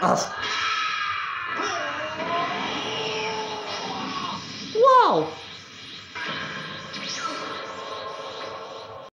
Wow!